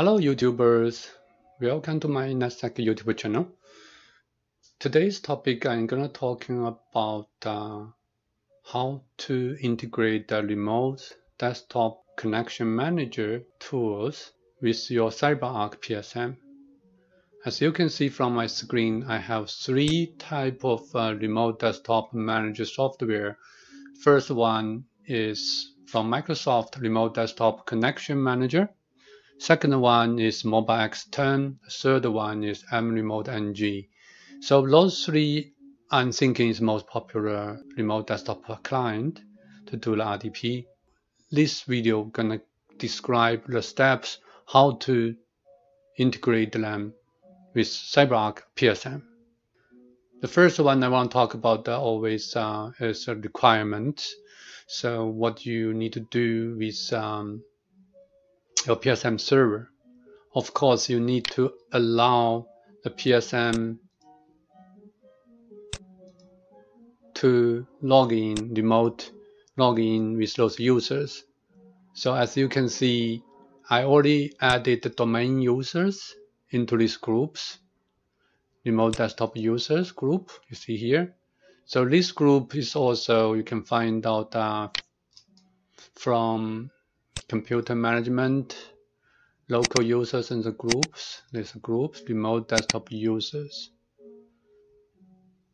Hello YouTubers, welcome to my NetSec YouTube channel. Today's topic I'm gonna talking about uh, how to integrate the remote desktop connection manager tools with your CyberArk PSM. As you can see from my screen, I have three type of uh, remote desktop manager software. First one is from Microsoft Remote Desktop Connection Manager. Second one is MobaXterm. Third one is mRemote NG. So those three I'm thinking is most popular remote desktop client to do the RDP. This video gonna describe the steps how to integrate them with CyberArk PSM. The first one I want to talk about uh, always uh, is a requirement. So what you need to do with um, your PSM server. Of course, you need to allow the PSM to log in, remote log in with those users. So as you can see, I already added the domain users into these groups, remote desktop users group, you see here. So this group is also, you can find out uh, from computer management, local users and the groups. There's groups, remote desktop users.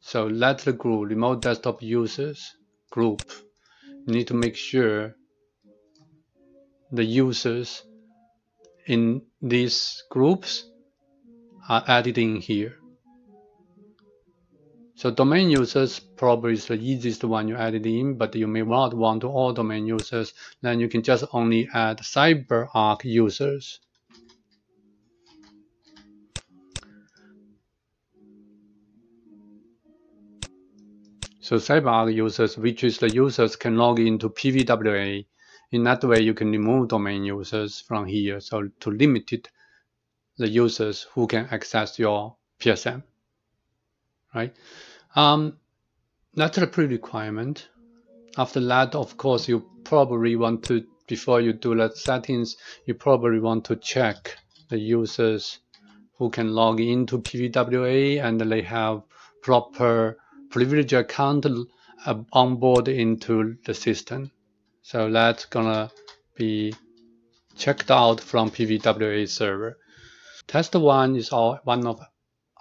So let the group, remote desktop users group, need to make sure the users in these groups are added in here. So domain users probably is the easiest one you added in, but you may not want to all domain users. Then you can just only add CyberArk users. So CyberArk users, which is the users can log into PVWA. In that way, you can remove domain users from here. So to limit it, the users who can access your PSM right? Um, a pre-requirement. After that, of course, you probably want to, before you do the settings, you probably want to check the users who can log into PVWA and they have proper privilege account uh, onboard into the system. So that's gonna be checked out from PVWA server. Test one is our, one of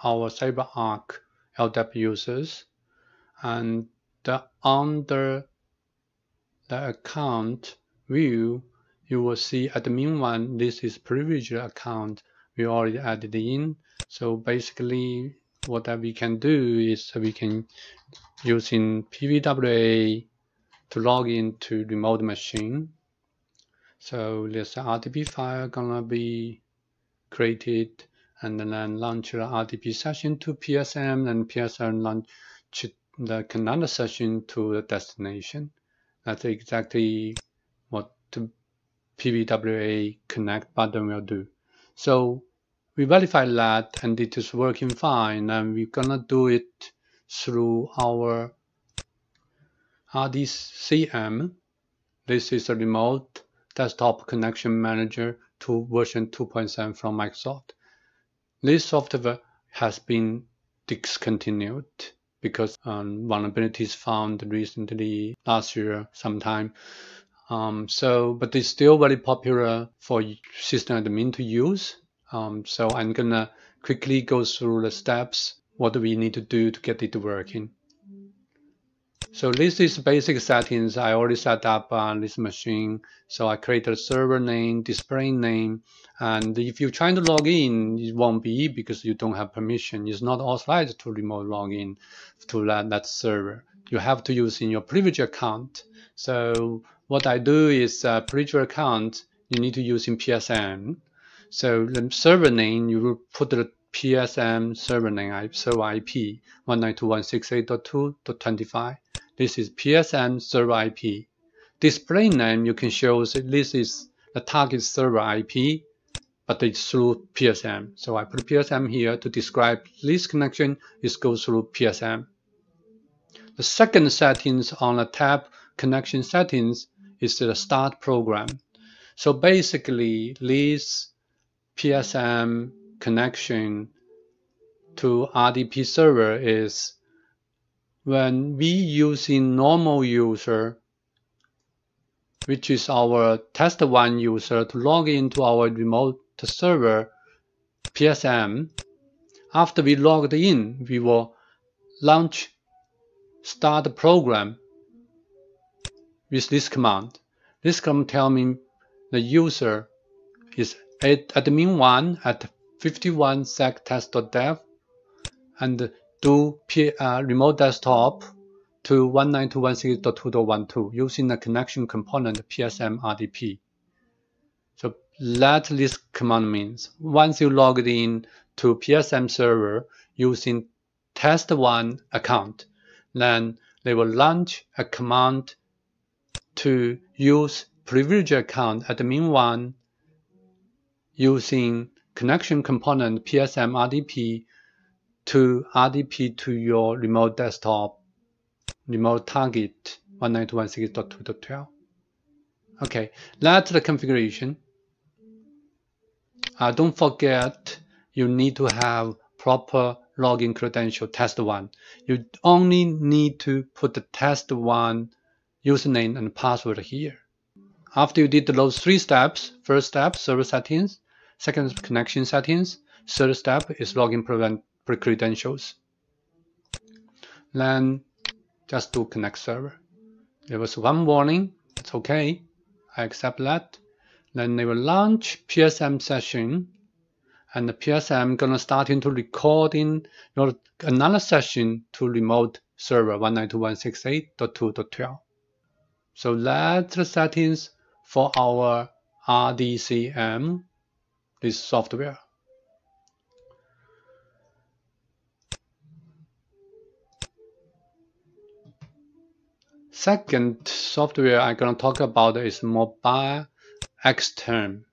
our CyberArk LDAP users and the, under the account view you will see admin one this is privileged account we already added in. So basically what that we can do is we can using PVWA to log into remote machine. So this RDP file gonna be created and then launch the RDP session to PSM and PSM launch the Canada session to the destination. That's exactly what the PVWA connect button will do. So we verify that and it is working fine and we're gonna do it through our RDCM. This is a remote desktop connection manager to version 2.7 from Microsoft. This software has been discontinued because um, vulnerabilities found recently last year sometime. Um, so, but it's still very popular for system admin to use. Um, so I'm gonna quickly go through the steps. What do we need to do to get it working? So this is basic settings. I already set up on this machine. So I created a server name, display name, and if you're trying to log in, it won't be because you don't have permission. It's not authorized to remote login to that, that server. You have to use in your privilege account. So what I do is uh, privilege account, you need to use in PSM. So the server name, you will put the PSM server name, server IP 192.168.2.25. This is PSM server IP. Display name you can show this is the target server IP, but it's through PSM. So I put PSM here to describe this connection is goes through PSM. The second settings on the tab connection settings is the start program. So basically this PSM connection to RDP server is when we using normal user, which is our test one user to log into our remote server PSM. After we logged in, we will launch start program with this command. This command tell me the user is admin one at 51 sec test.dev and do uh, remote desktop to 192.168.2.12 using the connection component PSM RDP. So that this command means once you logged in to PSM server using test1 account, then they will launch a command to use privilege account admin1 using connection component PSM RDP to RDP to your remote desktop, remote target 192.168.2.12. Okay, that's the configuration. Uh, don't forget you need to have proper login credential test one. You only need to put the test one username and password here. After you did those three steps, first step, server settings, second connection settings, third step is login prevent credentials. Then just do connect server. There was one warning, it's okay, I accept that. Then they will launch PSM session and the PSM gonna start into recording your another session to remote server 192.168.2.12. So that's the settings for our RDCM, this software. Second software I'm going to talk about is Mobile Xterm.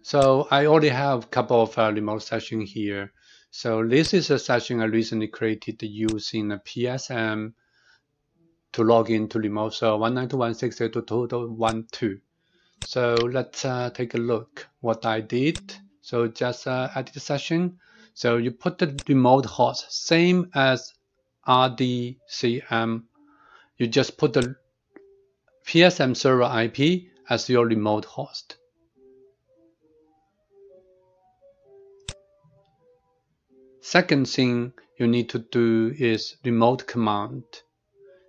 So I already have a couple of uh, remote sessions here. So this is a session I recently created using a PSM to log into remote so 192.168.2.12. So let's uh, take a look what I did. So just uh, edit session. So you put the remote host same as RDCM. You just put the PSM server IP as your remote host. Second thing you need to do is remote command.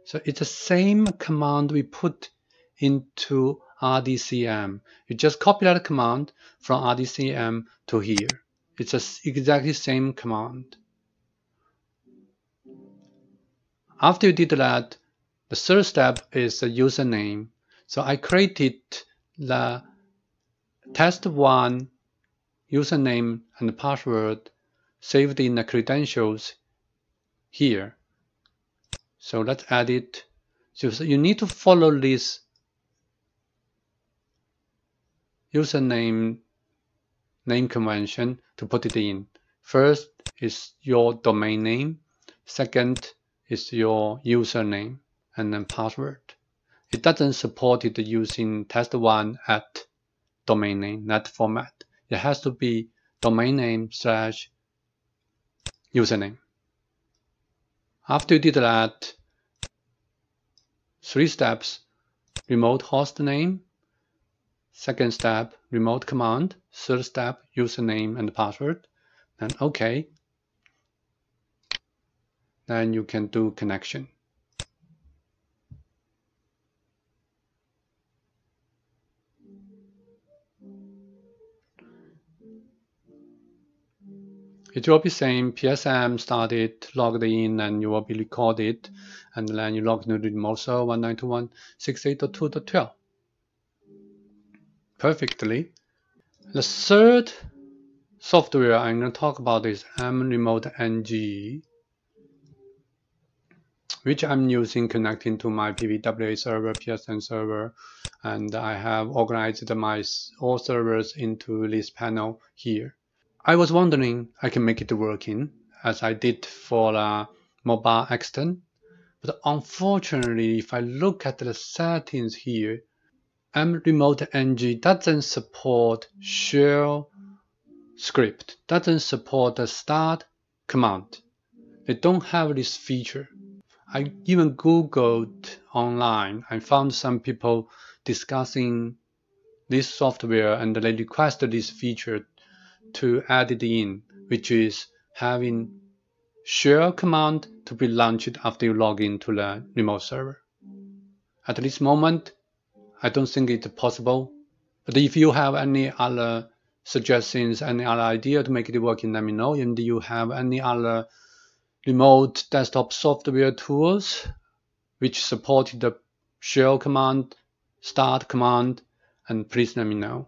So it's the same command we put into RDCM. You just copy that command from RDCM to here. It's exactly same command. After you did that, the third step is the username. So I created the test1 username and password saved in the credentials here. So let's add it. So you need to follow this username name convention to put it in. First is your domain name. Second is your username and then password. It doesn't support it using test1 at domain name, that format. It has to be domain name slash username. After you did that, three steps, remote host name, second step, remote command, third step, username and password, then OK. Then you can do connection. It will be same. PSM started, logged in, and you will be recorded, and then you log into remote server 192.168.2.12 perfectly. The third software I'm going to talk about is mRemote-ng, which I'm using connecting to my PVWA server, PSM server, and I have organized my all servers into this panel here. I was wondering I can make it working as I did for uh, MobaXterm, But unfortunately, if I look at the settings here, mRemote-ng doesn't support shell script, doesn't support the start command. They don't have this feature. I even Googled online. I found some people discussing this software and they requested this feature to add it in, which is having shell command to be launched after you log into the remote server. At this moment, I don't think it's possible. But if you have any other suggestions, any other idea to make it working, let me know. And you have any other remote desktop software tools which support the shell command, start command, and please let me know.